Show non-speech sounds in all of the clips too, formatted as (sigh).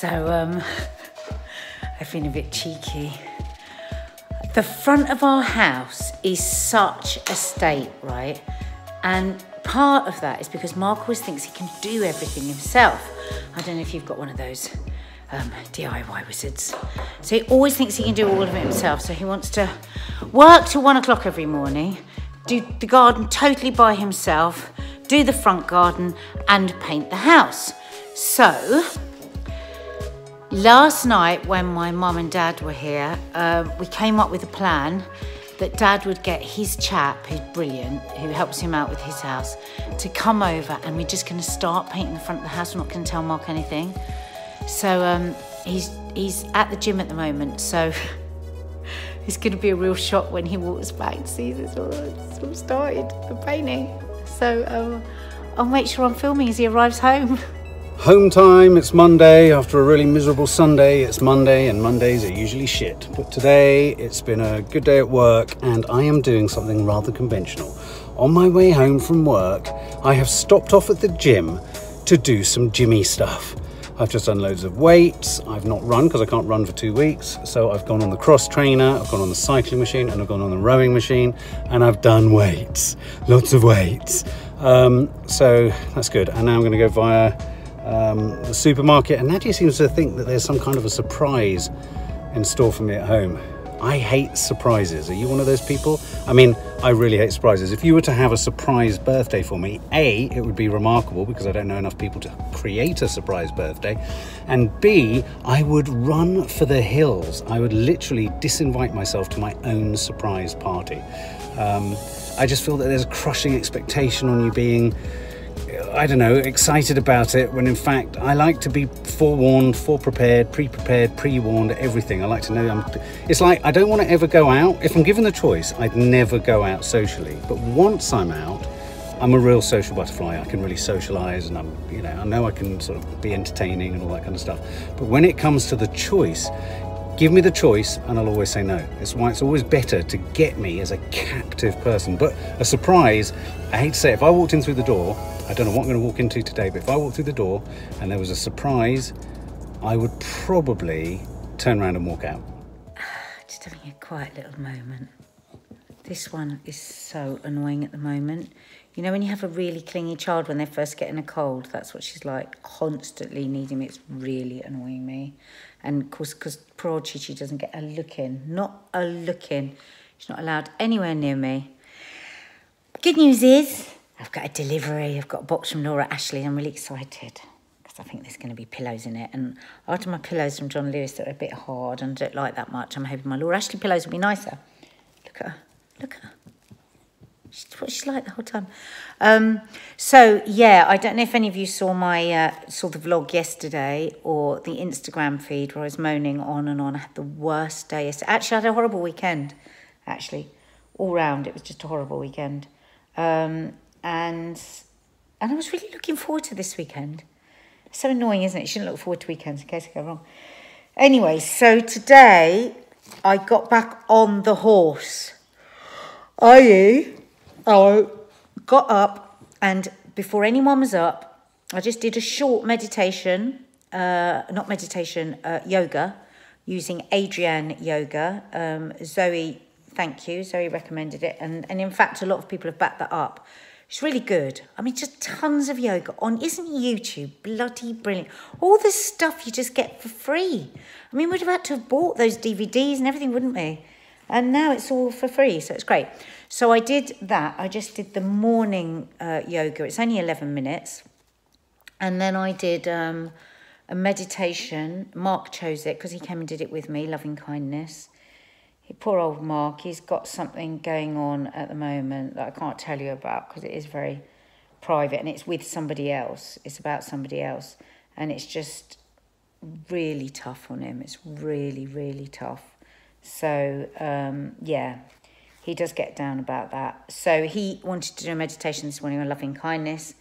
So, um, I've been a bit cheeky. The front of our house is such a state, right? And part of that is because Mark always thinks he can do everything himself. I don't know if you've got one of those um, DIY wizards. So he always thinks he can do all of it himself. So he wants to work till one o'clock every morning, do the garden totally by himself, do the front garden, and paint the house. So Last night, when my mum and dad were here, um, we came up with a plan that dad would get his chap, who's brilliant, who helps him out with his house, to come over and we're just going to start painting the front of the house. We're not going to tell Mark anything. So um, he's, he's at the gym at the moment, so (laughs) it's going to be a real shock when he walks back and sees it's all, it's all started, the painting. So um, I'll make sure I'm filming as he arrives home. (laughs) Home time, it's Monday. After a really miserable Sunday, it's Monday, and Mondays are usually shit. But today, it's been a good day at work, and I am doing something rather conventional. On my way home from work, I have stopped off at the gym to do some Jimmy stuff. I've just done loads of weights. I've not run because I can't run for two weeks. So I've gone on the cross trainer, I've gone on the cycling machine, and I've gone on the rowing machine, and I've done weights. Lots of weights. Um, so that's good. And now I'm going to go via um, the supermarket, and Nadia seems to think that there's some kind of a surprise in store for me at home. I hate surprises. Are you one of those people? I mean, I really hate surprises. If you were to have a surprise birthday for me, A, it would be remarkable because I don't know enough people to create a surprise birthday. And B, I would run for the hills. I would literally disinvite myself to my own surprise party. Um, I just feel that there's a crushing expectation on you being I don't know, excited about it when in fact I like to be forewarned, foreprepared, pre-prepared, pre-warned, everything. I like to know I'm it's like I don't want to ever go out. If I'm given the choice, I'd never go out socially. But once I'm out, I'm a real social butterfly. I can really socialize and I'm, you know, I know I can sort of be entertaining and all that kind of stuff. But when it comes to the choice, give me the choice and I'll always say no. It's why it's always better to get me as a captive person. But a surprise, I hate to say it, if I walked in through the door I don't know what I'm going to walk into today, but if I walked through the door and there was a surprise, I would probably turn around and walk out. (sighs) Just having a quiet little moment. This one is so annoying at the moment. You know when you have a really clingy child when they're first getting a cold, that's what she's like, constantly needing me. It's really annoying me. And of course, because old Chichi doesn't get a look in, not a look in. She's not allowed anywhere near me. Good news is, I've got a delivery. I've got a box from Laura Ashley. I'm really excited because I think there's going to be pillows in it. And after my pillows from John Lewis that are a bit hard and don't like that much, I'm hoping my Laura Ashley pillows will be nicer. Look at her. Look at her. She's what she's like the whole time. Um, so yeah, I don't know if any of you saw my uh, saw the vlog yesterday or the Instagram feed where I was moaning on and on. I had the worst day. Actually, I had a horrible weekend. Actually, all round, it was just a horrible weekend. Um, and and I was really looking forward to this weekend. so annoying, isn't it? You shouldn't look forward to weekends in case I go wrong. Anyway, so today I got back on the horse. I I got up and before anyone was up, I just did a short meditation, uh, not meditation, uh, yoga, using Adriene Yoga. Um, Zoe, thank you. Zoe recommended it, and and in fact, a lot of people have backed that up. It's really good. I mean, just tons of yoga on, isn't YouTube bloody brilliant? All the stuff you just get for free. I mean, we'd have had to have bought those DVDs and everything, wouldn't we? And now it's all for free, so it's great. So I did that. I just did the morning uh, yoga. It's only 11 minutes. And then I did um, a meditation. Mark chose it because he came and did it with me, loving kindness poor old Mark, he's got something going on at the moment that I can't tell you about because it is very private and it's with somebody else. It's about somebody else. And it's just really tough on him. It's really, really tough. So, um, yeah, he does get down about that. So, he wanted to do a meditation this morning on loving kindness.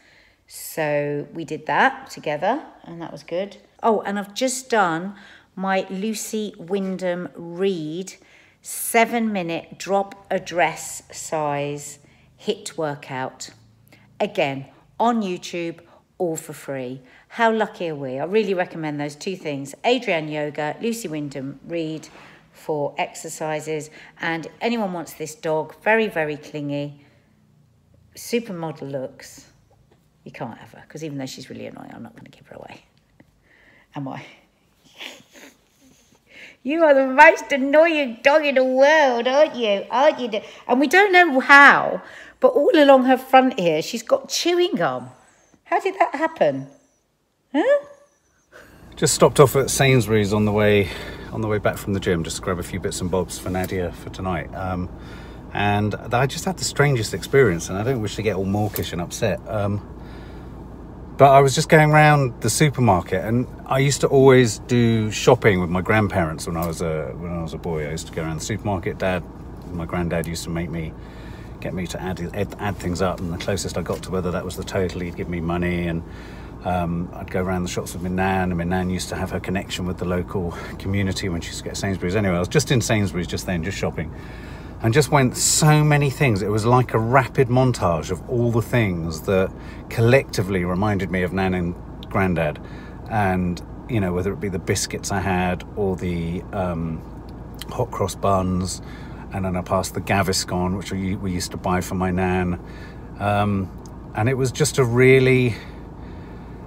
So, we did that together, and that was good. Oh, and I've just done my Lucy Wyndham Read seven minute drop address size HIIT workout. Again, on YouTube, all for free. How lucky are we? I really recommend those two things Adriene Yoga, Lucy Wyndham Read for exercises. And anyone wants this dog, very, very clingy, supermodel looks. You can't have her because even though she's really annoying, I'm not going to give her away. (laughs) Am I? (laughs) You are the most annoying dog in the world, aren't you? Aren't you? And we don't know how, but all along her front here, she's got chewing gum. How did that happen? Huh? Just stopped off at Sainsbury's on the way on the way back from the gym, just to grab a few bits and bobs for Nadia for tonight. Um, and I just had the strangest experience, and I don't wish to get all mawkish and upset. Um, but I was just going around the supermarket, and I used to always do shopping with my grandparents when I was a when I was a boy. I used to go around the supermarket. Dad, my granddad used to make me get me to add, add, add things up, and the closest I got to whether that was the total, he'd give me money, and um, I'd go around the shops with my nan, and my nan used to have her connection with the local community when she used to get Sainsbury's. Anyway, I was just in Sainsbury's just then, just shopping and just went so many things. It was like a rapid montage of all the things that collectively reminded me of Nan and Grandad. And, you know, whether it be the biscuits I had or the um, hot cross buns, and then I passed the Gaviscon, which we, we used to buy for my Nan. Um, and it was just a really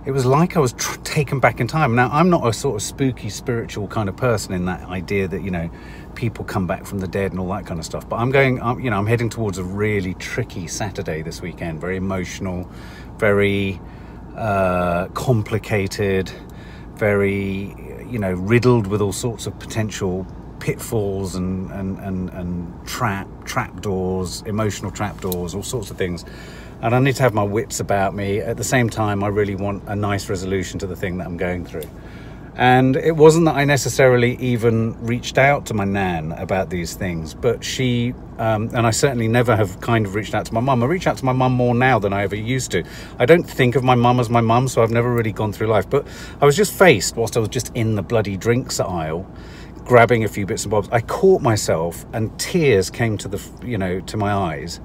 it was like I was taken back in time. Now, I'm not a sort of spooky, spiritual kind of person in that idea that, you know, people come back from the dead and all that kind of stuff. But I'm going, I'm, you know, I'm heading towards a really tricky Saturday this weekend, very emotional, very uh, complicated, very, you know, riddled with all sorts of potential pitfalls and, and, and, and trap, trap doors, emotional trap doors, all sorts of things and I need to have my wits about me. At the same time, I really want a nice resolution to the thing that I'm going through. And it wasn't that I necessarily even reached out to my nan about these things, but she, um, and I certainly never have kind of reached out to my mum. I reach out to my mum more now than I ever used to. I don't think of my mum as my mum, so I've never really gone through life. But I was just faced, whilst I was just in the bloody drinks aisle, grabbing a few bits and bobs, I caught myself and tears came to the, you know, to my eyes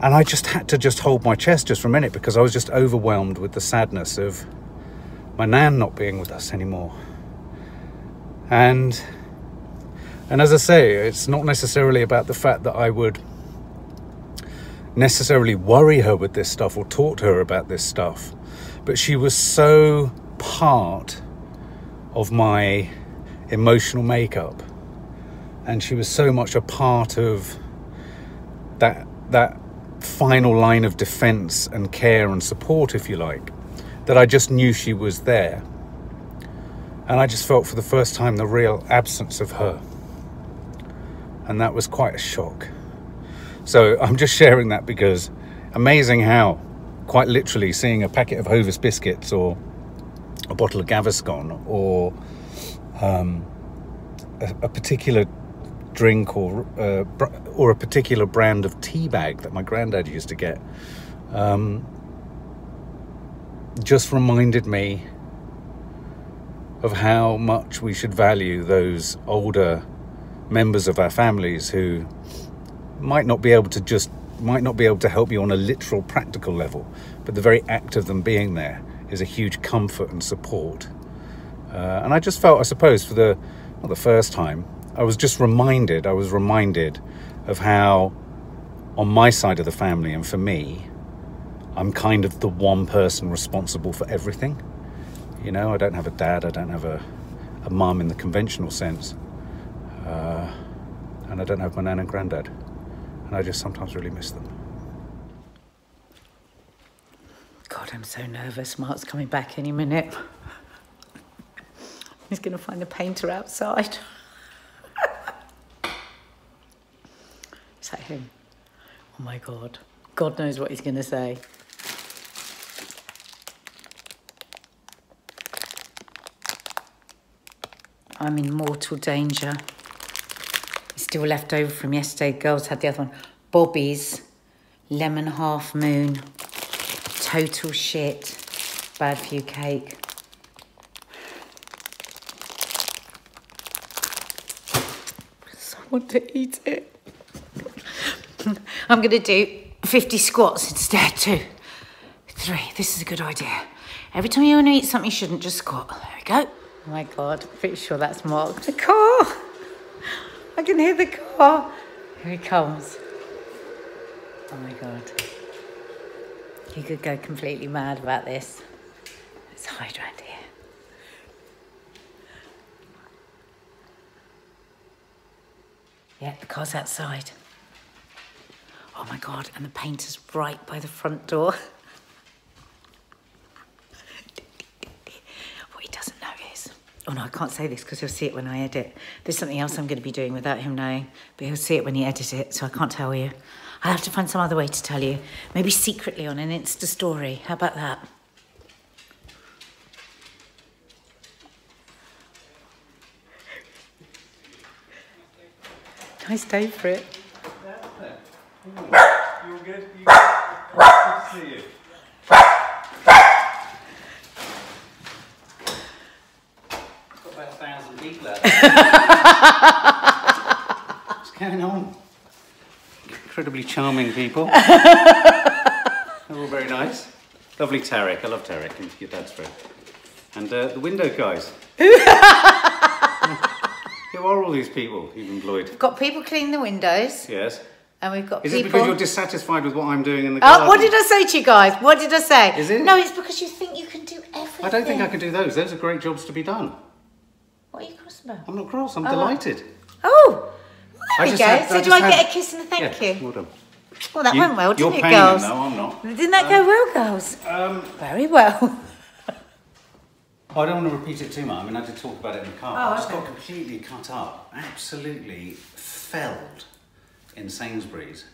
and I just had to just hold my chest just for a minute because I was just overwhelmed with the sadness of my nan not being with us anymore. And and as I say, it's not necessarily about the fact that I would necessarily worry her with this stuff or talk to her about this stuff, but she was so part of my emotional makeup and she was so much a part of that that final line of defense and care and support, if you like, that I just knew she was there. And I just felt for the first time the real absence of her. And that was quite a shock. So I'm just sharing that because amazing how, quite literally, seeing a packet of Hovis biscuits or a bottle of Gaviscon or um, a, a particular drink or uh, or a particular brand of tea bag that my granddad used to get um, just reminded me of how much we should value those older members of our families who might not be able to just might not be able to help you on a literal practical level but the very act of them being there is a huge comfort and support. Uh, and i just felt i suppose for the not the first time I was just reminded, I was reminded of how, on my side of the family and for me, I'm kind of the one person responsible for everything. You know, I don't have a dad, I don't have a, a mum in the conventional sense, uh, and I don't have my nan and granddad. And I just sometimes really miss them. God, I'm so nervous. Mark's coming back any minute. (laughs) He's going to find the painter outside. Is that him? Oh my God. God knows what he's going to say. I'm in mortal danger. It's still left over from yesterday. Girls had the other one. Bobby's lemon half moon. Total shit. Bad for you cake. Someone to eat it. I'm going to do 50 squats instead. Two, three. This is a good idea. Every time you want to eat something, you shouldn't just squat. There we go. Oh my God, pretty sure that's Mark. The car! I can hear the car. Here he comes. Oh my God. He could go completely mad about this. Let's hide around here. Yeah, the car's outside. Oh my God, and the painter's right by the front door. (laughs) what he doesn't know is, oh no, I can't say this because he'll see it when I edit. There's something else I'm going to be doing without him knowing, but he'll see it when he edits it, so I can't tell you. I'll have to find some other way to tell you. Maybe secretly on an Insta story. How about that? (laughs) Nice day for it. You're good. You good to see you. Got about a thousand people out (laughs) there. What's going on? Incredibly charming people. (laughs) They're all very nice. Lovely Tarek. I love Tarek and your dad's friend. And uh, the window guys. (laughs) Who are all these people you've employed? We've got people cleaning the windows, Yes. And we've got Is it because you're dissatisfied with what I'm doing in the garden? Oh, what did I say to you guys? What did I say? Is it? No, it's because you think you can do everything. I don't think I can do those. Those are great jobs to be done. What are you cross about? I'm not cross. I'm Oh, delighted. Oh, well, I there we go. had- so I do I had- get a kiss and a thank yeah, you? well done. Well, that You- went well, didn't it, girls? though, I'm not. Didn't that go well, girls? Um, Very well. I don't want to repeat it too much. I mean, I did talk about it in the car. Oh, I just okay. got completely cut up, absolutely felled in Sainsbury's,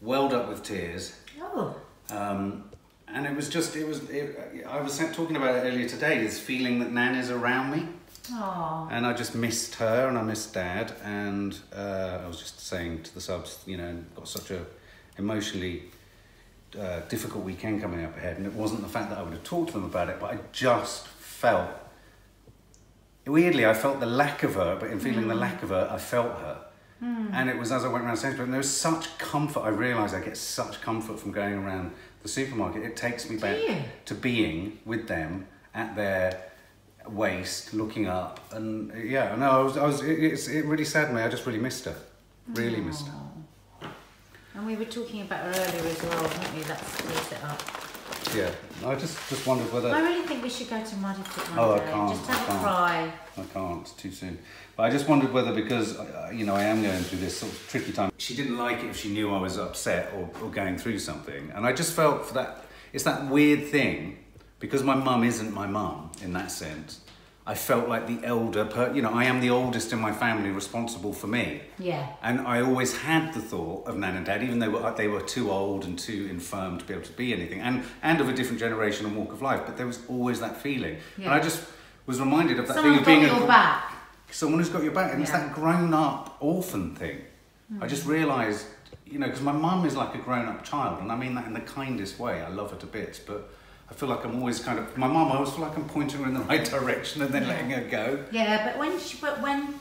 welled up with tears. Oh. Um, and it was just, it was, it, I was talking about it earlier today, this feeling that Nan is around me. Oh. And I just missed her and I missed Dad. And uh, I was just saying to the subs, you know, got such a emotionally uh, difficult weekend coming up ahead. And it wasn't the fact that I would have talked to them about it, but I just felt, weirdly, I felt the lack of her, but in feeling the lack of her, I felt her. Hmm. And it was as I went around Sainsbury's, and there was such comfort. I realised I get such comfort from going around the supermarket. It takes me back you? to being with them at their waist, looking up, and yeah, no, I was, I was, it, it's, it really saddened me. I just really missed her, really missed her. Oh. And we were talking about her earlier as well, weren't we? Close it up. Yeah, I just, just wondered whether I really think we should go to Muddyfoot one Oh, I can't, Just I have a can't. cry. I can't. Too soon. But I just wondered whether because uh, you know I am going through this sort of tricky time. She didn't like it if she knew I was upset or, or going through something, and I just felt for that. It's that weird thing because my mum isn't my mum in that sense. I felt like the elder, per, you know, I am the oldest in my family responsible for me. Yeah. And I always had the thought of Nan and Dad, even though uh, they were too old and too infirm to be able to be anything, and, and of a different generation and walk of life, but there was always that feeling. And I just was reminded of that Someone thing of got being your a, back. someone who's got your back, and it's that grown up orphan thing. I just hmm. realised, you know, because my mum is like a grown up child, and I mean that in the kindest way. I love her to bits, but I feel like I'm always kind of, my mum, I always feel like I'm pointing her in the right direction and then Yeah. letting her go. Yeah, but when she, but when,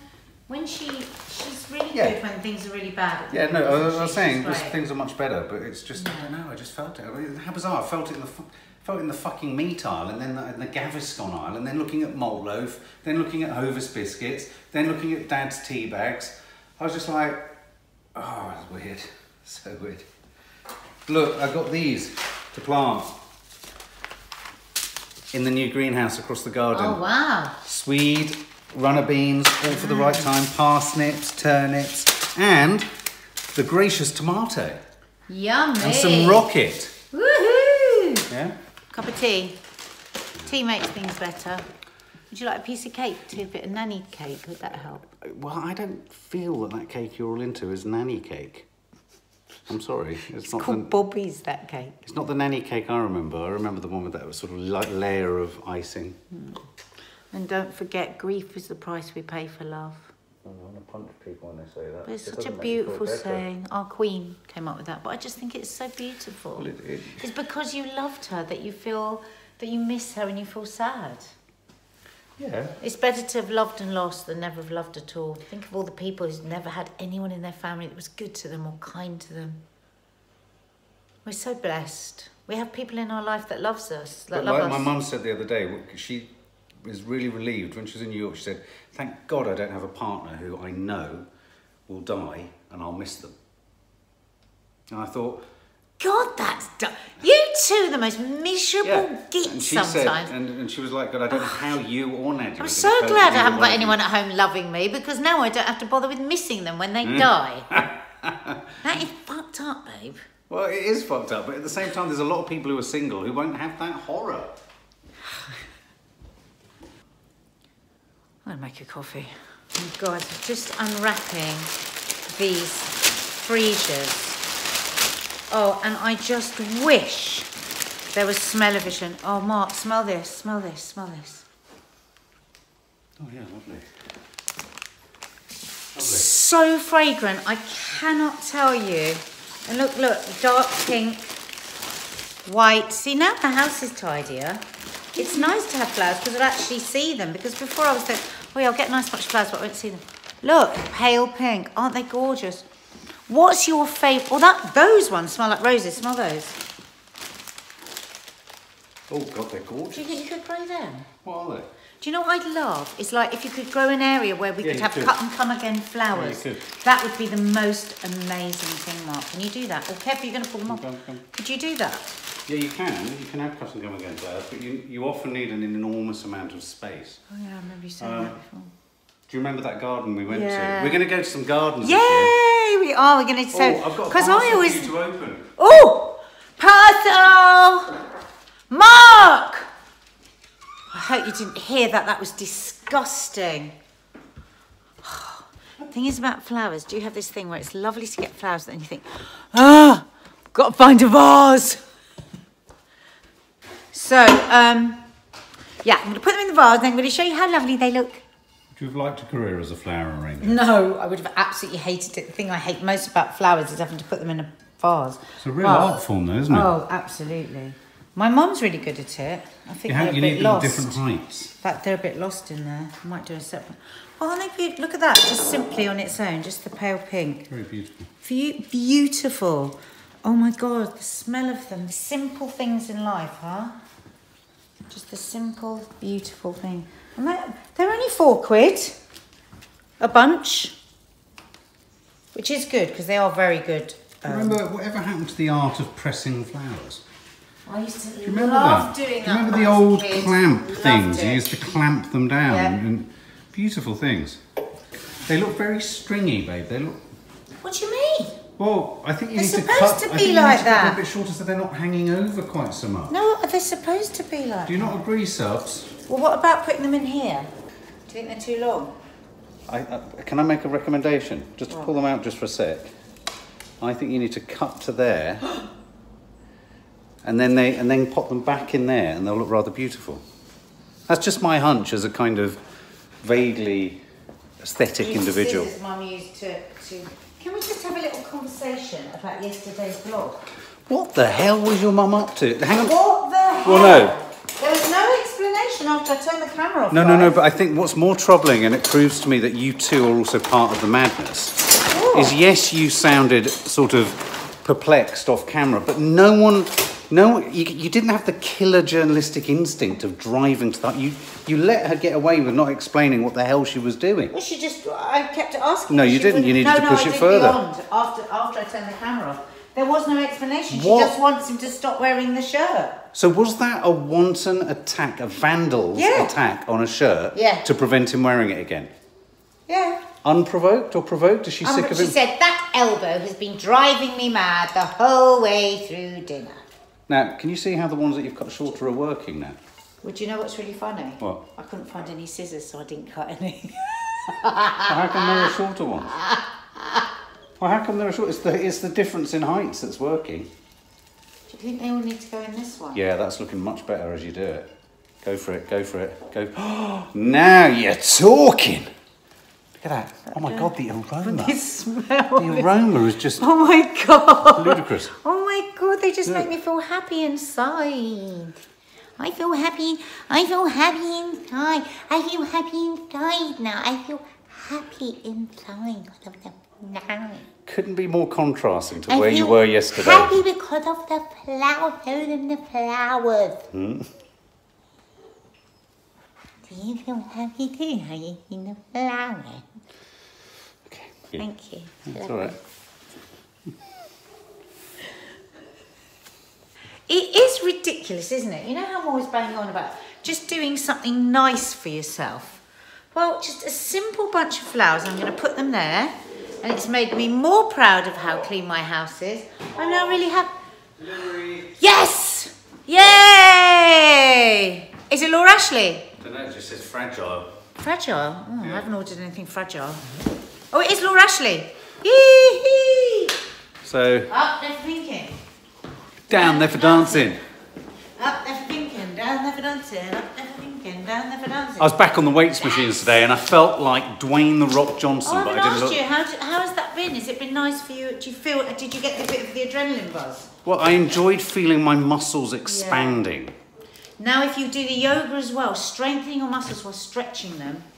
when she, she's really Yeah. good when things are really bad. Yeah, no, I was, I was saying things are much better, but it's just I don't know. I just felt it. I mean, how bizarre! I felt it in the felt it in the fucking meat aisle, and then the, in the Gaviscon aisle, and then looking at malt loaf, then looking at Hovis biscuits, then looking at Dad's tea bags. I was just like, oh, it's weird, (laughs) so weird. Look, I got these to plant in the new greenhouse across the garden. Oh wow. Swede, runner beans, all for the right time, parsnips, turnips, and the gracious tomato. Yummy. And some rocket. Woohoo! Yeah? Cup of tea. Tea makes things better. Would you like a piece of cake too? A bit of nanny cake? Would that help? Well, I don't feel that that cake you're all into is nanny cake. I'm sorry. It's, It's not called the, Bobby's that cake. it's not the nanny cake I remember. I remember the one with that sort of like layer of icing. Hmm. And don't forget, grief is the price we pay for love. Oh, I want to punch people when they say that. But it's such a beautiful saying. Our queen came up with that, but I just think it's so beautiful. Well, it- it- It's because you loved her that you feel that you miss her and you feel sad. Yeah. It's better to have loved and lost than never have loved at all. Think of all the people who's never had anyone in their family that was good to them or kind to them. We're so blessed. We have people in our life that loves us, that But love like us. my mum said the other day, she was really relieved when she was in New York. She said, "Thank God I don't have a partner who I know will die, and I'll miss them." And I thought, God, that's du- you two, are the most miserable yeah. gits And she sometimes. said, and, and she was like, "God, I don't know (sighs) how you or Nadia." I'm so glad I haven't got anyone at home loving me because now I don't have to bother with missing them when they Mm. die. (laughs) that is fucked up, babe. Well, it is fucked up, but at the same time, there's a lot of people who are single who won't have that horror. (sighs) I'm gonna make a coffee. Oh God, just unwrapping these freezers. Oh, and I just wish there was smell-o-vision. Oh, Mark, smell this, smell this, smell this. Oh yeah, lovely. Lovely. So fragrant, I cannot tell you. And look, look, dark pink, white. See, now the house is tidier. It's nice to have flowers because I'll actually see them. Because before I was thinking, oh yeah, I'll get a nice much flowers, but I won't see them. Look, pale pink. Aren't they gorgeous? What's your favourite? Well, that those ones smell like roses. Smell those. Oh God, they're gorgeous. Do gorgeous. you think you could grow them? What are they? Do you know what I'd love? It's like if you could grow an area where we Yeah, could have could. cut and come again flowers. could. That would be the most amazing thing, Mark. Can you do that? Or Kev, are you're going to pull them off. Come, come. Could you do that? Yeah, you can. You can have cut and come again flowers, but you, you often need an enormous amount of space. Oh yeah, I remember you saying Um, that before. Do you remember that garden we went Yeah. to? We're going to go to some gardens this year. Yay! We are. We're going to. So, oh, got a because parcel I always. to. Oh, parcel, Mark. I hope you didn't hear that. That was disgusting. (sighs) Thing is about flowers. Do you have this thing where it's lovely to get flowers, and you think, ah, got to find a vase. So, um, yeah, I'm going to put them in the vase, and I'm going to show you how lovely they look. Would you have liked a career as a flower arranger? No, I would have absolutely hated it. The thing I hate most about flowers is having to put them in a vase. It's a real art form, though, isn't it? Oh, absolutely. My mum's really good at it. I think you they're a you bit need them at lost. different heights. In fact, they're a bit lost in there. I might do a separate. Oh? Look at that, just simply on its own, just the pale pink. Very beautiful. View- beautiful. Oh my God, the smell of them, the simple things in life, huh? Just the simple, beautiful thing. And they're, they're only four quid a bunch, which is good because they are very good. Um, remember whatever happened to the art of pressing flowers? I used to Do you remember love that? doing Do that. you remember the I was a old kid. clamp Loved things? You used to clamp them down. Yeah. And beautiful things. They look very stringy, babe. They look. What do you mean? Well, I think you They're need to cut. to I be think you like need to cut them that. a bit shorter so they're not hanging over quite so much. No, they're supposed to be like. Do you not agree, subs? Well, what about putting them in here? Do you think they're too long? I, I, can I make a recommendation? Just to pull them out just for a sec. I think you need to cut to there, (gasps) and then they and then pop them back in there, and they'll look rather beautiful. That's just my hunch as a kind of vaguely aesthetic Use individual. scissors Mum used to, to. Can we just have a little conversation about yesterday's vlog? What the hell was your mum up to? Hang on. What the hell? Well, no. There was no explanation after I turned the camera off. No, no, no. But I think what's more troubling, and it proves to me that you two are also part of the madness, is yes, you sounded sort of perplexed off camera, but no one, no, you, you didn't have the killer journalistic instinct of driving to that. You, you let her get away with not explaining what the hell she was doing. Well, she just. I kept asking. No, you didn't. You wouldn't- needed no, to no, push I it further. Beyond, after after I turned the camera off, there was no explanation. She just wants him to stop wearing the shirt. So was that a wanton attack, a vandal's Yeah. attack on a shirt Yeah. to prevent him wearing it again? Yeah. Unprovoked or provoked? Is she Um, sick of it? she said that elbow has been driving me mad the whole way through dinner. now, can you see how the ones that you've cut shorter are working now? Would you know what's really funny? What? I couldn't find any scissors, so I didn't cut any. Well, how come there are (laughs) shorter ones? Well, how come there are short? It's the it's the difference in heights that's working. Do you think they all need to go in this one? Yeah, that's looking much better as you do it. Go for it. Go for it. Go. (gasps) now you're talking. Look at that. Oh my god, the aroma. This smell. The aroma is just Oh my god. ludicrous. Oh my god, they just Yeah. make me feel happy inside. I feel happy. I feel happy inside. I feel happy inside now. I feel happy inside. I love them. No. Couldn't be more contrasting to I where you were yesterday. Happy because of the flowers and the flowers. Hmm? Do you feel happy too? In the flowers? Okay. Thank you. It's all right. (laughs) It is ridiculous, isn't it? You know how I'm always banging on about just doing something nice for yourself. Well, just a simple bunch of flowers. I'm going to put them there, and it's made me more proud of how clean my house is. I'm now really happy. Yes! Yay! Is it Laura Ashley? I don't know, it just says fragile. Fragile? Oh, I haven't ordered anything fragile. Oh, it is Laura Ashley. Yee-hee! So, Up there for thinking. down there for dancing. Up there for thinking. Down there for dancing. I was back on the weights machines today and I felt like Dwayne the Rock Johnson, Oh, I but haven't I didn't asked look. you. How, d- how has that been? Has it been nice for you? Do you feel? Did you get the bit of the adrenaline buzz? Well, I enjoyed feeling my muscles expanding. Now, if you do the yoga as well, strengthening your muscles while stretching them. (gasps)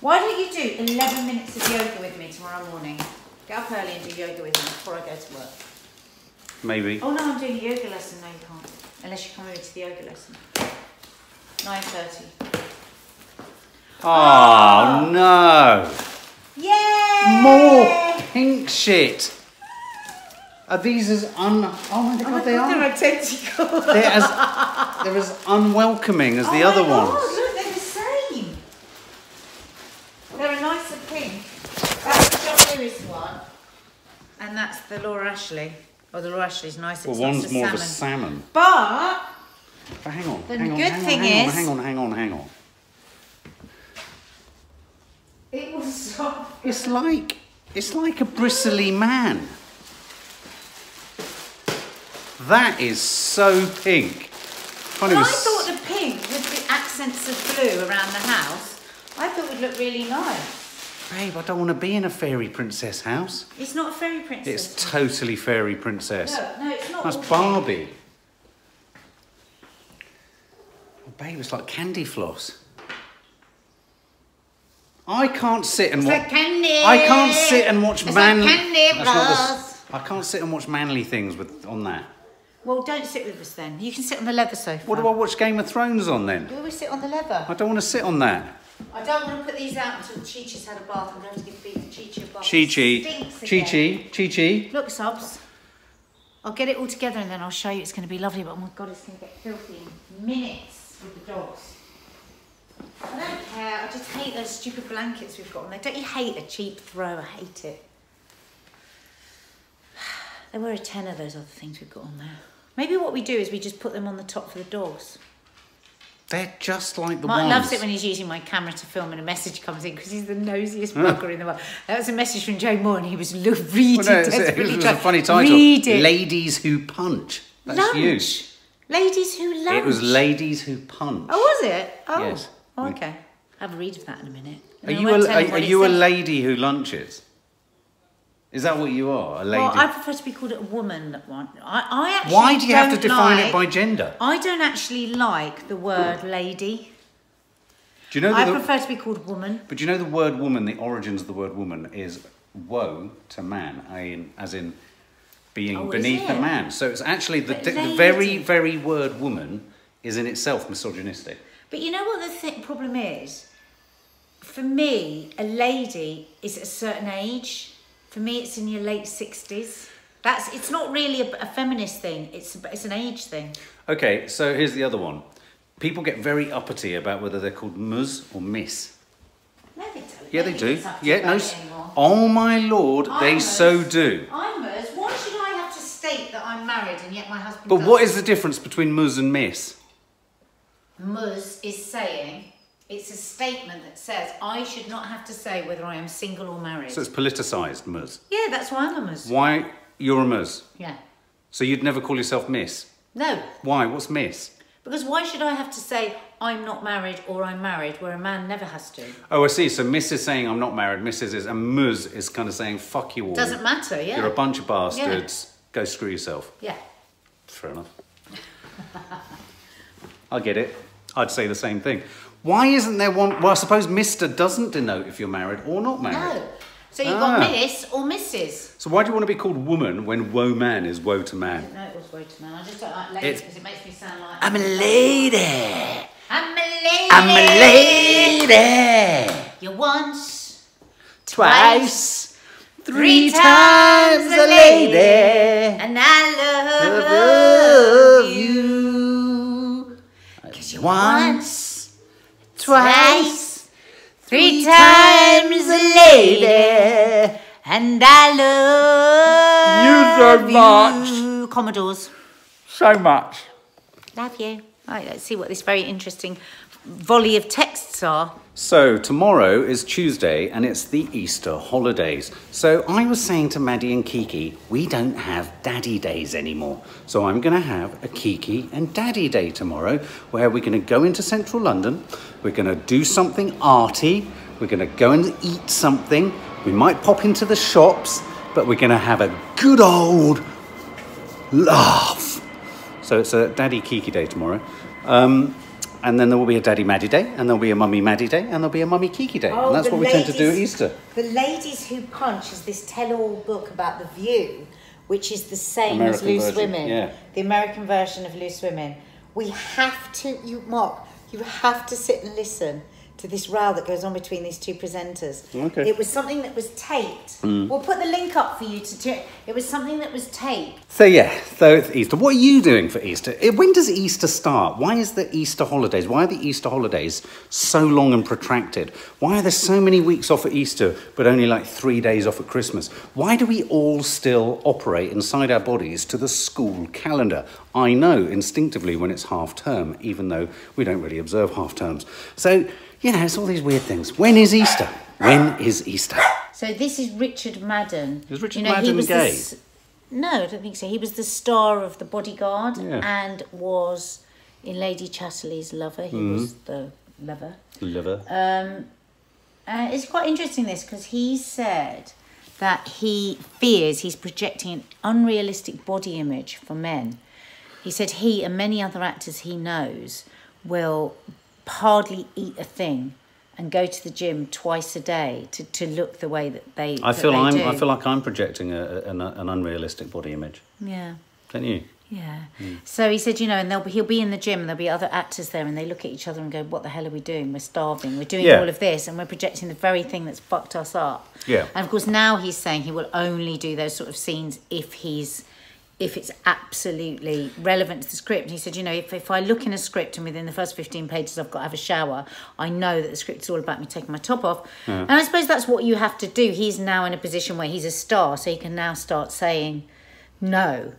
Why don't you do 11 minutes of yoga with me tomorrow morning? Get up early and do yoga with me before I go to work. Maybe. Oh no, I'm doing a yoga lesson. No, you can't. Unless you come over to the yoga lesson. 9.30. Oh, ah. no! Yay! More pink shit. Are these as un? Oh my god, Oh my they God, are. They're identical. They're as they're as unwelcoming as the Oh other God, ones. Look, they're the same. They're a nicer pink. That's the John Lewis one. And that's the Laura Ashley. Oh, the Laura Ashley's nicer. Well, one's more of a salmon. salmon. But But hang on, The hang on, good hang on, hang is- on, hang on, hang on, hang on. it was so. It's like it's like a bristly man. That is so pink. Funny Well, I thought the pink with the accents of blue around the house, I thought would look really nice. Babe, I don't want to be in a fairy princess house. It's not a fairy princess. It's totally fairy princess. no, no, it's not. That's all pink. Barbie. Oh, babe, it's like candy floss. I can't sit and watch. like candy. I can't sit and watch It's man. like candy That's not the s- floss. I can't sit and watch manly things with on that. Well, don't sit with us then. You can sit on the leather sofa. What do I watch Game of Thrones on then? Do we sit on the leather? I don't want to sit on that. I don't want to put these out until Chi-Chi's had a bath. I'm going to give Chi Chi a bath. Chi Chi, Chi. Chi, Chi Chi. Look, Sobs. I'll get it all together and then I'll show you. It's going to be lovely. But oh my God, it's going to get filthy in minutes with the dogs. I don't care. I just hate those stupid blankets we've got on there. Don't you hate a cheap throw? I hate it. (sighs) There were a ten of those other things we've got on there. Maybe what we do is we just put them on the top for the dogs. They're just like the Martin ones. loves it when he's using my camera to film and a message comes in because he's the nosiest bugger in the world. That was a message from Joe Moore and he was lo- (laughs) reading Well, no, it's, it desperately. was a funny title. Read it. Ladies who punch. That's lunch. you. Ladies who lunch. It was ladies who punch. Oh, was it? Oh, Yes. oh okay. Have a read of that in a minute. Are you a, are, are you a lady who lunches? Is that what you are? A lady? Well, I prefer to be called a woman. That one. I, I actually Why do you have to define like- it by gender? I don't actually like the word lady. Do you know I the- prefer to be called woman. But do you know the word woman? The origins of the word woman is woe to man, in, as in being Oh, beneath a man. So it's actually the, the, very very word woman is in itself misogynistic. But you know what the th- problem is? For me, a lady is at a certain age. For me, it's in your late 60s. That's, it's not really a, a feminist thing, it's, it's an age thing. Okay, so here's the other one. People get very uppity about whether they're called Ms or Miss. No, they don't. Yeah, they Nobody do. Yeah, no. about s- it anymore. Oh my lord, they I'm so do. I'm Ms. Why should I have to state that I'm married and yet my husband But what is the difference between Ms and Miss? Ms is saying, it's a statement that says I should not have to say whether I am single or married. So it's politicised Ms. yeah, that's why I'm a Ms. Why you're a Ms? Yeah. So you'd never call yourself Miss? No, Why? What's Miss? because why should I have to say I'm not married or I'm married where a man never has to? Oh, I see. So Miss is saying I'm not married. Mrs. is, and Ms is kind of saying fuck you all. Doesn't matter, yeah. You're a bunch of bastards. Go screw yourself. Yeah. Fair enough. (laughs) I get it. I'd say the same thing. Why isn't there one? Well, I suppose Mister doesn't denote if you're married or not married. No. So you've Ah. got Miss or Mrs. So why do you want to be called woman when woe man is woe to man? didn't it was way to man. I just don't like ladies because it makes me sound like I'm a lady. I'm a lady. I'm a lady. You once, Twice, three times a lady, and I love you. Cause you once, twice, three times a lady, and I love You so much. you. Commodores. So much. Love you. Right, let's see what this very interesting volley of texts are. So tomorrow is Tuesday and it's the Easter holidays. So I was saying to Maddie and Kiki, we don't have daddy days anymore. So I'm going to have a Kiki and daddy day tomorrow where we're going to go into central London, we're going to do something arty, we're going to go and eat something, we might pop into the shops, but we're going to have a good old laugh. So it's a Daddy Kiki Day tomorrow. Um, and then there will be a Daddy Maddie Day, and there'll be a Mummy Maddie Day, and there'll be a Mummy Kiki Day. Oh, and that's what we tend to do at Easter. The Ladies Who Punch is this tell-all book about the View, which is the same as Loose version, Women. yeah. The American version of Loose Women. We have to, you Mark, you have to sit and listen this row that goes on between these two presenters. Okay. It was something that was taped. We'll put the link up for you to do it. It was something that was taped. So yeah, so it's Easter. What are you doing for Easter? Eh, When does Easter start? Why is the Easter holidays? Why are the Easter holidays so long and protracted? Why are there so many weeks off at Easter but only like three days off at Christmas? Why do we all still operate inside our bodies to the school calendar? I know instinctively when it's half term, even though we don't really observe half terms. So you know, it's all these weird things. When is Easter? When is Easter? So this is Richard Madden. Is Richard he Madden was the gay? s- no, I don't think so. He was the star of The Bodyguard Yeah. and was in Lady Chatterley's Lover. He was Mm-hmm. the lover. Lover. Um, uh, it's quite interesting this because he said that he fears he's projecting an unrealistic body image for men. He said he and many other actors he knows will hardly eat a thing and go to the gym twice a day to, to look the way that they. I that feel they I'm. do. I feel like I'm projecting a, an, an unrealistic body image. Yeah. Don't you? Yeah. Hmm. So he said, you know, and they'll be, he'll be in the gym and there'll be other actors there and they look at each other and go, what the hell are we doing? We're starving. We're doing Yeah. all of this and we're projecting the very thing that's fucked us up. Yeah. And of course now he's saying he will only do those sort of scenes if he's if it's absolutely relevant to the script. And he said, you know, if, if I look in a script and within the first 15 pages I've got to have a shower, I know that the script is all about me taking my top off. And I suppose that's what you have to do. He's now in a position where he's a star, so he can now start saying no.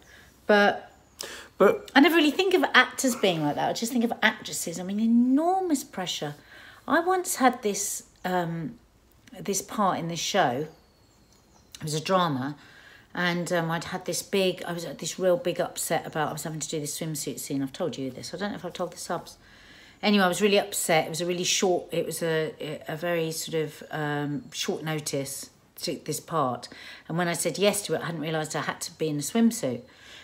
But But I never really think of actors being like that. I just think of actresses. I mean, enormous pressure. I once had this um, this part in this show. It was a drama, and um, I'd had this big. I was at this real big upset about. I was having to do this swimsuit scene. I've told you this. I don't know if I've told the subs. Anyway, I was really upset. It was a really short. It was a a very sort of um, short notice to this part, and when I said yes to it, I hadn't realised I had to be in a swimsuit.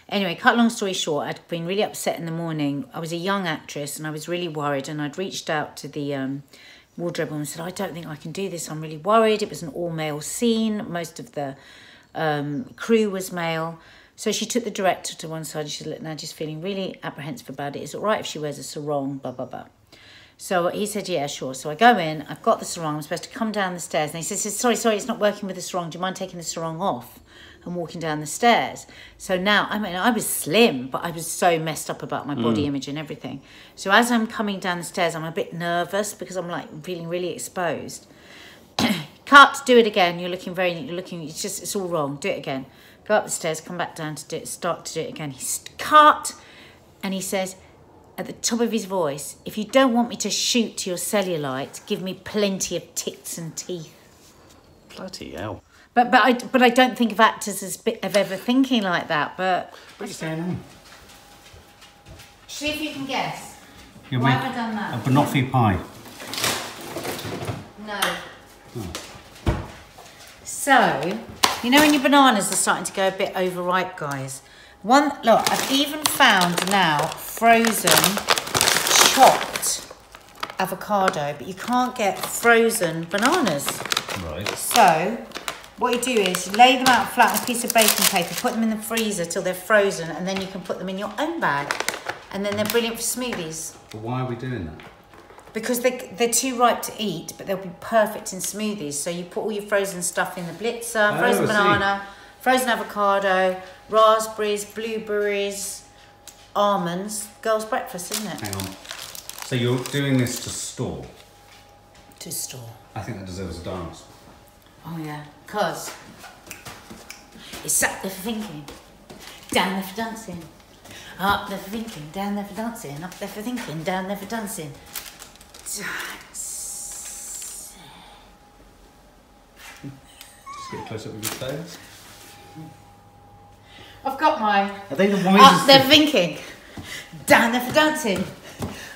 Anyway, cut long story short, I'd been really upset in the morning. I was a young actress and I was really worried, and I'd reached out to the um, wardrobe and said, I don't think I can do this. I'm really worried. It was an all male scene. Most of the um, crew was male. So she took the director to one side and she said, Look, Nadia's feeling really apprehensive about it. Is it all right if she wears a sarong? Blah, blah, blah. So he said, yeah, sure. So I go in, I've got the sarong, I'm supposed to come down the stairs. And he says, sorry, sorry, it's not working with the sarong. Do you mind taking the sarong off and walking down the stairs? So now, I mean, I was slim, but I was so messed up about my body image and everything. So as I'm coming down the stairs, I'm a bit nervous because I'm like feeling really exposed. (clears throat) Cut, do it again. You're looking very, you're looking, it's just, it's all wrong. Do it again. Go up the stairs, come back down to do it, start to do it again. He's cut, and he says, at the top of his voice, if you don't want me to shoot your cellulite, give me plenty of tits and teeth. bloody hell. But but I but I don't think of actors as bit of ever thinking like that. But What are you saying? see if you can guess. You Why make have I done that? a banoffee pie. No. Oh. So, you know when your bananas are starting to go a bit overripe, guys. One look, I've even found now frozen chopped avocado, but you can't get frozen bananas. Right. So, what you do is you lay them out flat on a piece of baking paper, put them in the freezer till they're frozen, and then you can put them in your own bag. And then they're brilliant for smoothies. But why are we doing that? Because they, they're too ripe to eat, but they'll be perfect in smoothies. So you put all your frozen stuff in the blitzer, Oh, frozen I see. banana, frozen avocado, raspberries, blueberries, almonds. Girls' breakfast, isn't it? Hang on. So you're doing this to store? To store. I think that deserves a dance. Oh yeah, cause it's up there for thinking, down there for dancing, up there for thinking, down there for dancing, up there for thinking, down there for dancing. Dance. Just get a close up with your toes. I've got my Are they the up wisest? there for thinking, down there for dancing,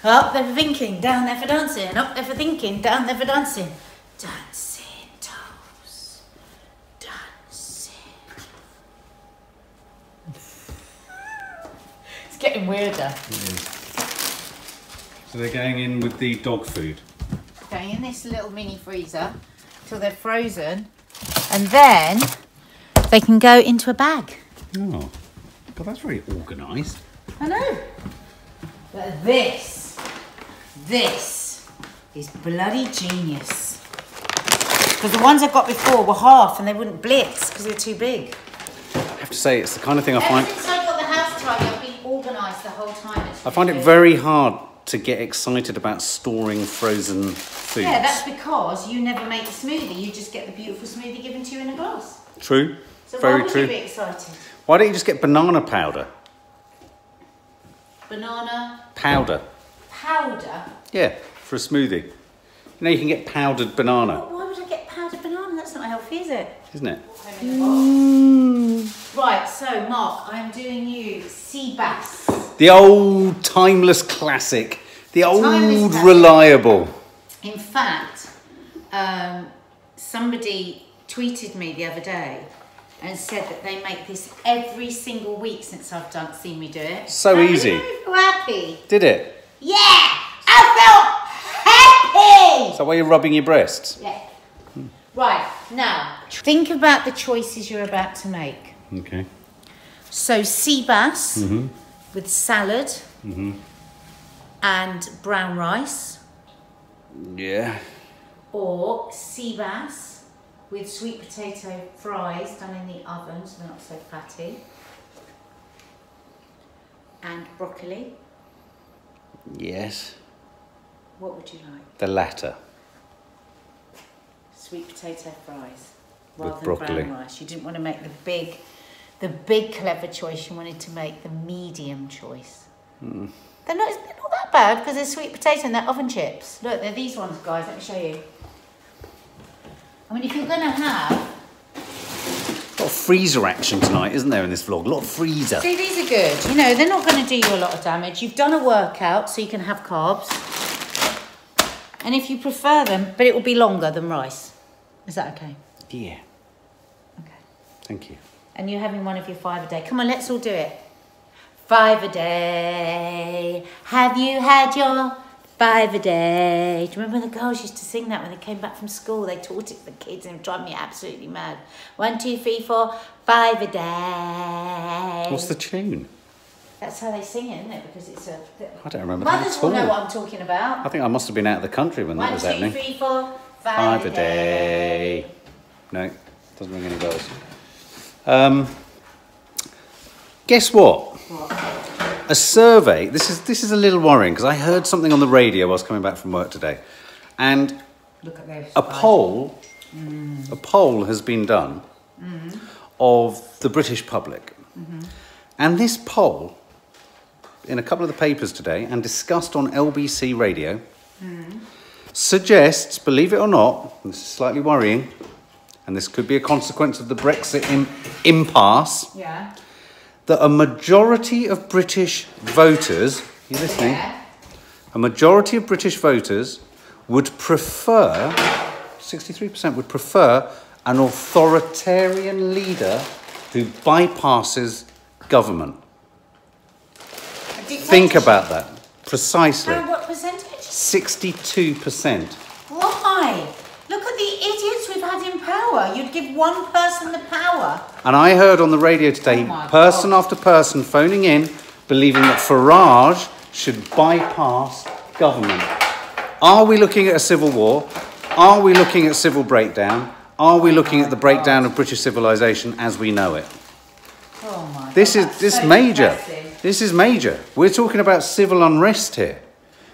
up there for thinking, down there for dancing, up there for thinking, down there for dancing, dancing toes, dancing. It's getting weirder. It is. So they're going in with the dog food. Going in this little mini freezer till they're frozen, and then they can go into a bag. Oh, God, that's very organised. I know. But this, this is bloody genius. Because the ones I got before were half and they wouldn't blitz because they were too big. I have to say, it's the kind of thing I Ever find. since I got the house tidy, I've been organised the whole time. I find it very hard to get excited about storing frozen foods. Yeah, that's because you never make a smoothie. You just get the beautiful smoothie given to you in a glass. true. So why very would true. you be excited? Why don't you just get banana powder? Banana Powder. powder. Yeah, for a smoothie. You know, you can get powdered banana, Why I get powdered banana? That's not healthy, is it? isn't it? Right, so Mark, I'm doing you sea bass. The old timeless classic. The old Timeless classic. reliable. In fact, um, somebody tweeted me the other day and said that they make this every single week since I've done seen me do it. So And easy. So happy. Did it? Yeah, I felt happy. Is that why you're rubbing your breasts? Yeah. Right now, think about the choices you're about to make. Okay. So sea bass mm-hmm. with salad mm-hmm. and brown rice, Yeah. or sea bass with sweet potato fries done in the oven so they're not so fatty, and broccoli. Yes. What would you like? The latter. Sweet potato fries With rather broccoli. than brown rice. You didn't want to make the big, the big clever choice. You wanted to make the medium choice. Hmm. They're not, they're not that bad because they're sweet potato and they're oven chips. Look, they're these ones, guys. Let me show you. I mean, if you're going to have... A lot of freezer action tonight, isn't there, in this vlog? A lot of freezer. See, these are good. You know, they're not going to do you a lot of damage. You've done a workout, so you can have carbs. And if you prefer them, but it will be longer than rice. Is that okay? Yeah. Okay. Thank you. And you're having one of your five a day. Come on, let's all do it. Five a day. Have you had your five a day? Do you remember when the girls used to sing that when they came back from school? They taught it to the kids and it drove me absolutely mad. One, two, three, four, five a day. What's the tune? That's how they sing it, isn't it? Because it's a. I don't remember Mothers will know what I'm talking about. I think I must have been out of the country when that One, was two, happening. three, four, Five a day. No, doesn't ring any bells. Um, guess what? A survey. This is this is a little worrying because I heard something on the radio whilst coming back from work today, and Look at this. a poll, mm. a poll has been done mm-hmm. of the British public, mm-hmm. and this poll, in a couple of the papers today and discussed on LBC Radio, mm. Suggests, believe it or not, this is slightly worrying, and this could be a consequence of the Brexit im- impasse, Yeah. that a majority of British voters, you listening? Yeah. A majority of British voters would prefer, 63% would prefer, an authoritarian leader who bypasses government. Think about that. Precisely. And what percentage? 62%. Why? Look at the idiots we've had in power. You'd give one person the power. And I heard on the radio today, Oh person God. after person phoning in, believing that Farage should bypass government. Are we looking at a civil war? Are we looking at civil breakdown? Are we looking at the breakdown of British civilization as we know it? Oh my This God, is this so major. depressing. This is major. We're talking about civil unrest here.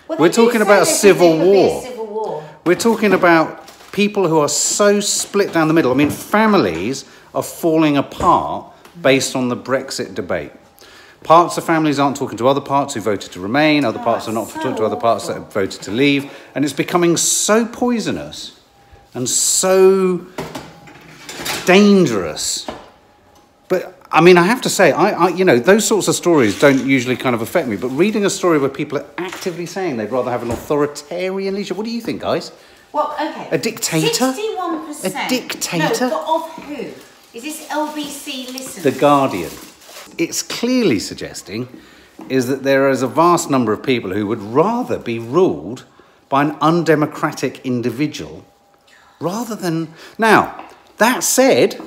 Well, We're talking about there civil be a war. Civil war. We're talking about people who are so split down the middle. I mean, families are falling apart based on the Brexit debate. Parts of families aren't talking to other parts who voted to remain, other Oh, parts are not so talking to other parts that have voted to leave, and it's becoming so poisonous and so dangerous. I mean, I have to say, I, I, you know, those sorts of stories don't usually kind of affect me. But reading a story where people are actively saying they'd rather have an authoritarian leadership, what do you think, guys? Well, okay. A dictator? 61%. A dictator? No, but of who? Is this LBC listen? The Guardian. It's clearly suggesting is that there is a vast number of people who would rather be ruled by an undemocratic individual rather than. Now, that said,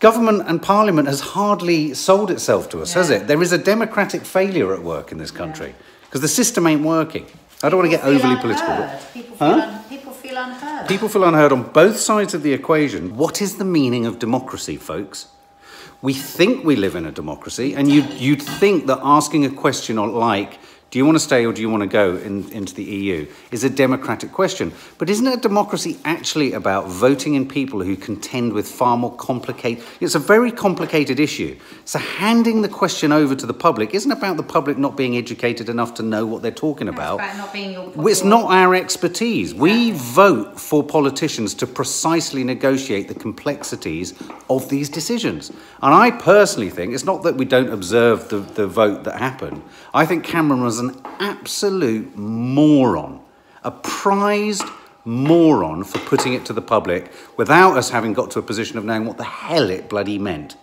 government and parliament has hardly sold itself to us, has it? There is a democratic failure at work in this country because the system ain't working. I don't want to get overly political. but- People feel, Huh? un- people feel unheard. People feel unheard on both sides of the equation. What is the meaning of democracy, folks? We think we live in a democracy, and you'd, you'd think that asking a question like, do you want to stay or do you want to go in, into the EU, is a democratic question. But isn't a democracy actually about voting in people who contend with far more complicated... It's a very complicated issue. So handing the question over to the public isn't about the public not being educated enough to know what they're talking about. about not It's not our expertise. We vote for politicians to precisely negotiate the complexities of these decisions. And I personally think it's not that we don't observe the, the vote that happened. I think Cameron was an absolute moron, a prized moron for putting it to the public without us having got to a position of knowing what the hell it bloody meant.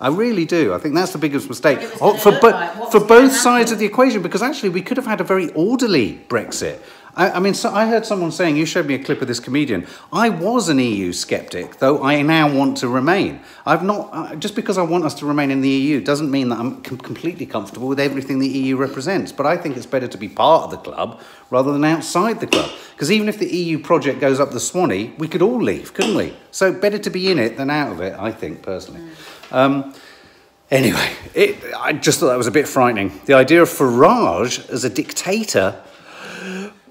I really do. I think that's the biggest mistake What it was Oh, for, bo- like, for both sides of the equation because actually we could have had a very orderly Brexit. I, I mean, so I heard someone saying, you showed me a clip of this comedian. I was an EU skeptic, though I now want to remain. I've not, uh, just because I want us to remain in the EU doesn't mean that I'm com- completely comfortable with everything the EU represents. But I think it's better to be part of the club rather than outside the club. Because even if the EU project goes up the Swanee, we could all leave, couldn't we? So better to be in it than out of it, I think, personally. Um, Anyway, it, I just thought that was a bit frightening. The idea of Farage as a dictator.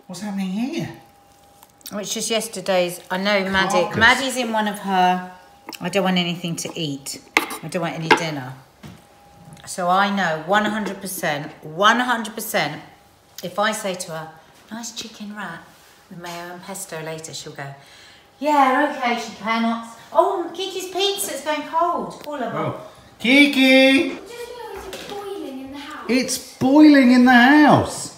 What's happening here? It's just yesterday's. I know Maddie. Carcass. Maddie's in one of her. I don't want anything to eat. I don't want any dinner. So I know 100%, 100%. If I say to her, nice chicken wrap with mayo and pesto later, she'll go, yeah, okay, she cannot. Oh, Kiki's pizza's going cold. All of them. Oh. Kiki! Just know it's boiling in the house.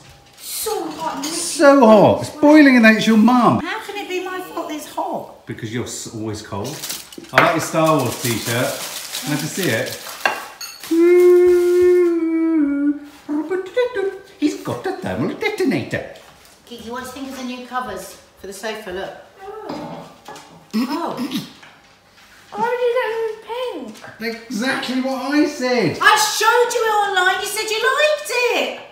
So hot. So hot. It's boiling in there. It's your mum. How can it be my fault it's hot? Because you're always cold. I like your Star Wars t shirt. Can I just see it? He's got a thermal detonator. Kiki, what do you think of the new covers for the sofa? Look. Oh, Oh. (coughs) I already got them in pink. Exactly what I said. I showed you it online. You said you liked it.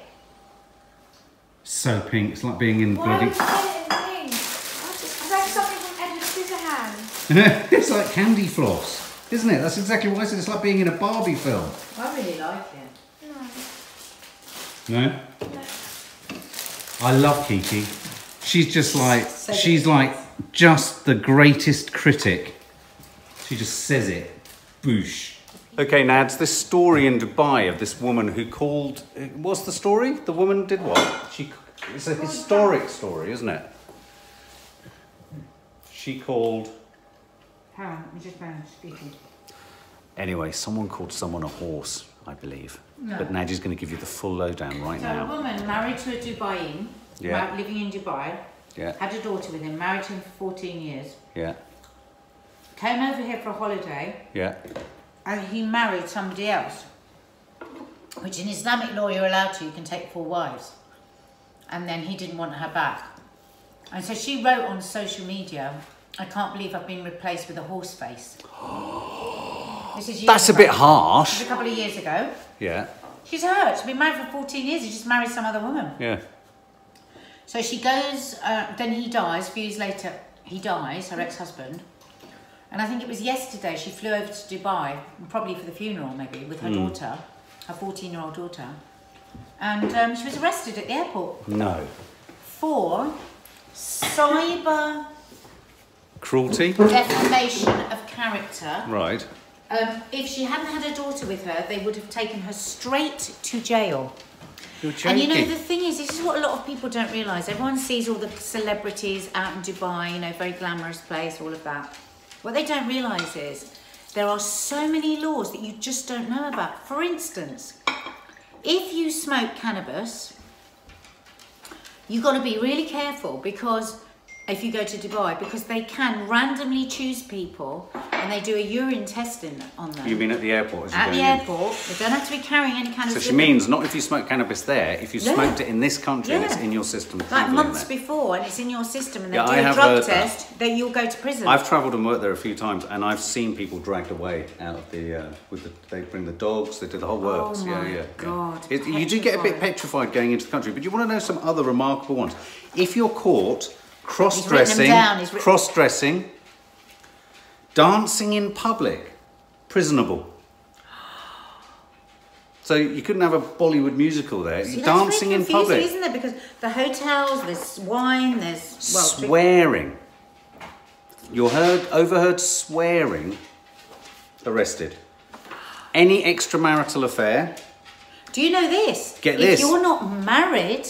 So pink. It's like being in Why bloody. would you get it in pink? Is that something from Edward Scissorhands? (laughs) it's like candy floss, isn't it? That's exactly what I said. It's like being in a Barbie film. I really like it. No. No? I love Kiki. She's just like, So she's good. like just the greatest critic. She just says it. Boosh. Okay, Nads, this story in Dubai of this woman who called. What's the story? The woman did what? She. It's a historic story, isn't it? She called. Hang on, I'm just going speaking. Anyway, someone called someone a horse, I believe. No. But Nadji's going to give you the full lowdown right now. So a woman married to a Dubaian, Yeah. living in Dubai, Yeah, had a daughter with him, married him for 14 years, yeah, came over here for a holiday, yeah. and he married somebody else. Which in Islamic law you're allowed to, you can take four wives. And then he didn't want her back. And so she wrote on social media I can't believe I've been replaced with a horse face. (gasps) this is That's a bit harsh. a couple of years ago. Yeah, She's hurt. She's been married for 14 years. She just married some other woman. yeah. So she goes, uh, then he dies. A few years later, he dies, her ex husband. And I think it was yesterday she flew over to Dubai, probably for the funeral maybe, with her daughter, her 14 year old daughter. And um, she was arrested at the airport No. for cyber Cruelty? defamation of character. Right. Um, if she hadn't had a daughter with her, they would have taken her straight to jail. You're And you know, the thing is, this is what a lot of people don't realise. Everyone sees all the celebrities out in Dubai, you know, very glamorous place, all of that. What they don't realise is there are so many laws that you just don't know about. For instance, if you smoke cannabis, you've got to be really careful because if you go to Dubai, because they can randomly choose people and they do a urine testing on them. You mean at the airport? At the going in? airport, they don't have to be carrying any kind So of. she means not if you smoke cannabis there, if you Yeah. smoked it in this country and it's in your system. like months there. before, and it's in your system, and they Yeah, do I a drug heard that. test, that you'll go to prison. I've travelled and worked there a few times, and I've seen people dragged away out of the. Uh, with the, they bring the dogs, they do the whole works. Oh my yeah, yeah. God, It- you do get a bit petrified. going into the country, but you want to know some other remarkable ones. If you're caught cross-dressing, them down, he's written- cross-dressing, dancing in public, prisonable. So you couldn't have a Bollywood musical there. See, dancing in public. isn't it? Because the hotels, there's wine, there's well, swearing. You're heard, overheard swearing, arrested. Any extramarital affair, Do you know this? Get if this. you're not married,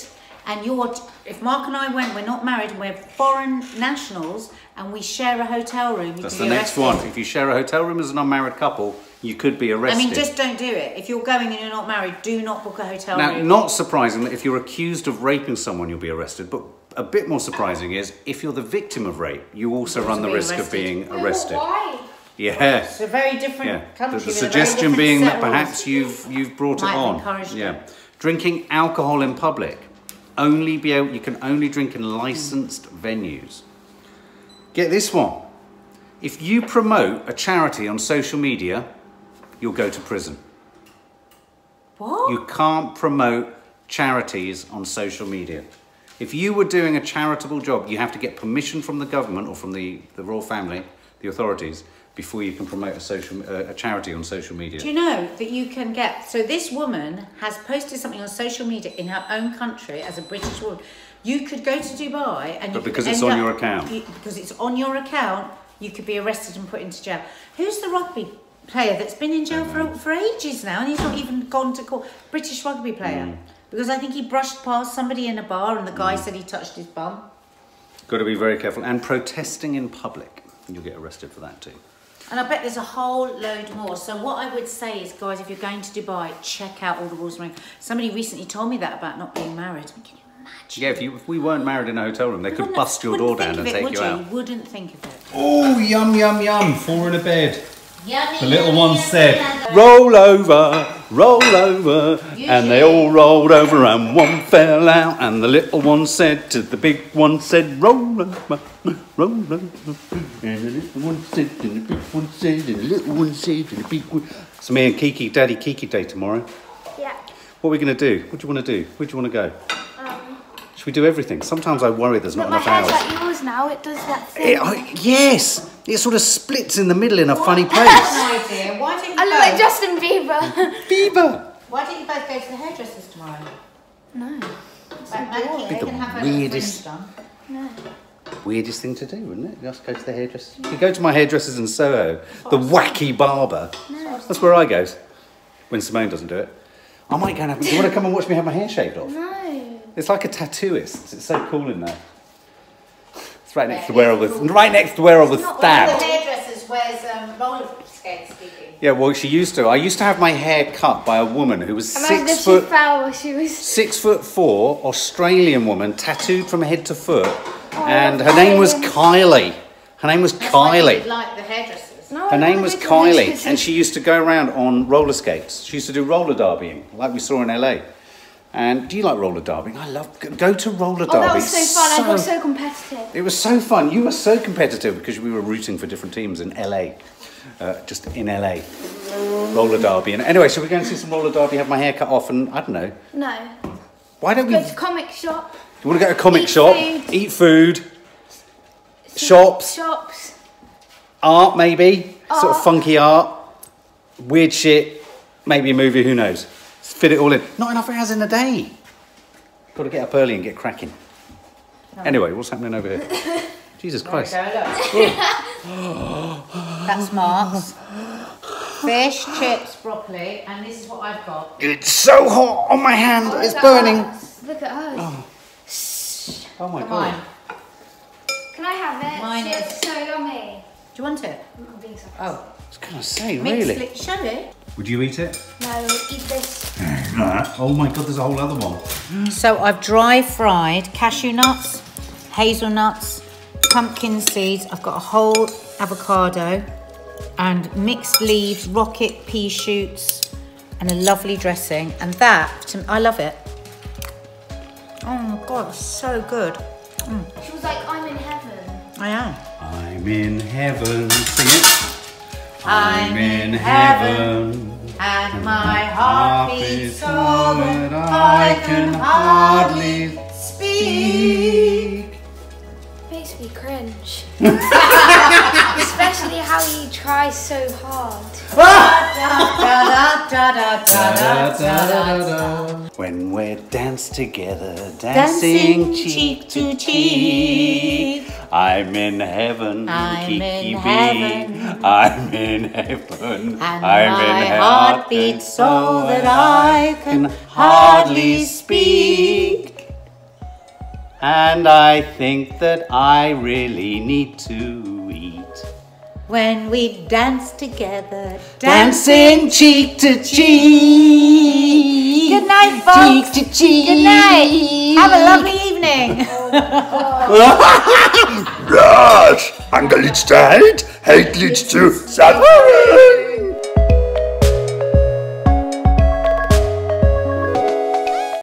and you're, if Mark and I went, we're not married, and we're foreign nationals, and we share a hotel room, you that's the next arrested. one. If you share a hotel room as an unmarried couple, you could be arrested. I mean, just don't do it. If you're going and you're not married, do not book a hotel now, room. Now, not surprising that if you're accused of raping someone, you'll be arrested. But a bit more surprising is if you're the victim of rape, you also You run the also be risk of being arrested. Why? Yeah. It's a very different Yeah. The, country. the with a suggestion being set that perhaps you've you've brought Might it on. encouraged it. Yeah. Drinking alcohol in public. Only be able, you can only drink in licensed venues. Get this one. If you promote a charity on social media, you'll go to prison. What? You can't promote charities on social media. If you were doing a charitable job, you have to get permission from the government or from the, the royal family, the authorities, before you can promote a social uh, a charity on social media. Do you know that you can get? So this woman has posted something on social media in her own country as a British woman. You could go to Dubai and you But because it's on up- your account. you- because it's on your account, you could be arrested and put into jail. Who's the rugby player that's been in jail for for ages now and he's not even gone to court? British rugby player. Mm. Because I think he brushed past somebody in a bar and the guy said he touched his bum. Got to be very careful. And protesting in public, you'll get arrested for that too. And I bet there's a whole load more. So what I would say is, guys, if you're going to Dubai, check out all the rules. around. Somebody recently told me that about not being married. Can you imagine? Yeah, if, you, if we weren't married in a hotel room, they You could bust your door down and it, take would you you? out. You wouldn't think of it. Oh, yum, yum, yum. Four in a bed. Yummy, The little one said, roll over, roll over. And they all rolled over and one fell out. And the little one said to the big one said, roll over, roll over. And the little one said, and the big one said, and the little one said, and the big one. It's me and Kiki, Daddy Kiki Day tomorrow. Yeah. What are we going to do? What do you want to do? Where do you want to go? Should we do everything? Sometimes I worry there's not but my enough hair's hours. like yours now. It does that thing. It, I, yes, it sort of splits in the middle in a funny What place. an idea. Why don't you I look both, like Justin Bieber. Bieber. Why don't you both go to the hairdressers tomorrow? no. Like Maggie, they the can have her little weirdest- fringe. No. Weirdest thing to do, wouldn't it? Just go to the hairdresser. You go to my hairdressers in Soho, the wacky barber. That's where I go when Simone doesn't do it. I might go and have. Do you want to come and watch me have my hair shaved off? No. It's like a tattooist. It's so cool in there. It's right next to where I was. Right next to where I was One of the hairdressers wears um, roller skates, Yeah, well, she used to. I used to have my hair cut by a woman who was Imagine six foot she fell she was. six foot four Australian woman, tattooed from head to foot, and her name was Kylie. Her name was That's Kylie. like the hairdressers. No, Her name was Kylie, and she used to go around on roller skates. She used to do roller derbying, like we saw in LA. And do you like roller derby? I love go- go to roller derby. Oh, that was so fun. I got So- so competitive. It was so fun. You were so competitive because we were rooting for different teams in LA, uh, just in LA. Roller derby. And anyway, so we're going to see some roller derby. Have my hair cut off, and I don't know. No. Why don't we? Go to comic shop. You want to go to a comic Eat shop, food. eat food, shops, Shops. art maybe, sort of funky art, weird shit, maybe a movie. Who knows? Fit it all in. Not enough hours in a day. Got to get up early and get cracking. Oh. Anyway, what's happening over here? (laughs) Jesus Christ. (gasps) That's Mark's. Fish, chips, broccoli, and this is what I've got. It's so hot on my hand. Oh, it's burning. us. Look at us. Oh. oh my Come god. on. Can I have it? Mine It's is- so yummy. Do you want it? I'm being so Oh, I was gonna say, mix really. li- Show it. Would you eat it? No, eat this. Mm, oh my god, there's a whole other one. So I've dry fried cashew nuts, hazelnuts, pumpkin seeds. I've got a whole avocado and mixed leaves, rocket pea shoots, and a lovely dressing. And that, to- I love it. Oh my god, it's so good. Mm. She was like, I'm in heaven. I am. I'm in heaven. Sing it. I'm in heaven, And my heart beats so that I can hardly speak. Makes me cringe. (laughs) Especially how he tries so hard. (laughs) When we're danced together, Dancing dancing cheek to cheek. I'm in heaven, I'm Kiki in heaven. I'm in heaven. And I'm my in heart beats so that I can hardly speak. And I think that I really need to. When we dance together, Dancing cheek to cheek. Good night, folks. Cheek to cheek. Good night. Have a lovely evening. (laughs) Yes, Angelichkeit hält zu Safari.